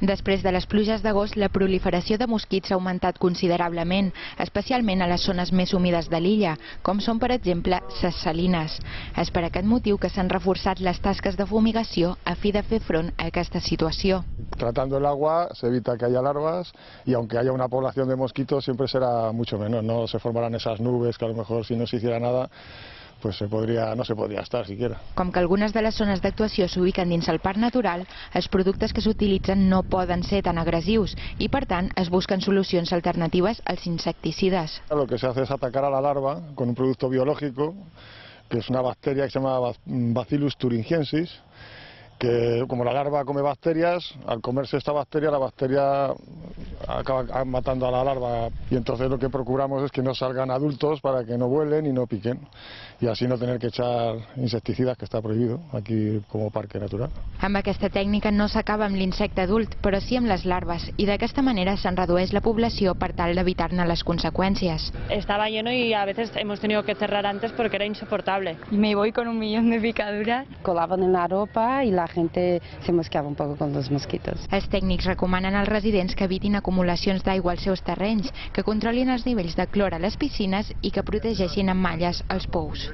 Després de les pluges d'agost, la proliferació de mosquits ha augmentat considerablement, especialment a les zones més humides de l'illa, com són, per exemple, ses salines. És per aquest motiu que s'han reforçat les tasques de fumigació a fi de fer front a aquesta situació. Tratando el agua se evita que haya larvas y aunque haya una población de mosquitos siempre será mucho menos, no se formarán esas nubes que a lo mejor si no se hiciera nada pues se podría, no se podría estar siquiera. Com que algunes de les zones d'actuació s'ubiquen dins el parc natural, els productes que s'utilitzen no poden ser tan agressius i, per tant, es busquen solucions alternatives als insecticides. Lo que se hace es atacar a la larva con un producto biológico, que es una bacteria que se llama Bacillus thuringiensis, que como la larva come bacterias, al comerse esta bacteria, la bacteria acaba matando a la larva y entonces lo que procuramos es que no salgan adultos para que no vuelen y no piquen y así no tener que echar insecticidas que està prohibido aquí como parque natural. Amb aquesta tècnica no s'acaba amb l'insecte adult, però sí amb les larves i d'aquesta manera se'n redueix la població per tal d'evitar-ne les conseqüències. Estaba lleno y a veces hemos tenido que cerrar antes porque era insoportable. Y me voy con un millón de picaduras. Colaban en la ropa y la gente se mosqueaba un poco con los mosquitos. Els tècnics recomanen als residents que evitin acumulacions d'aigua als seus terrenys, que controlin els nivells de clor a les piscines i que protegeixin amb malles els pous.